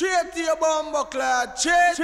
Straight to your bumbo clad, straight.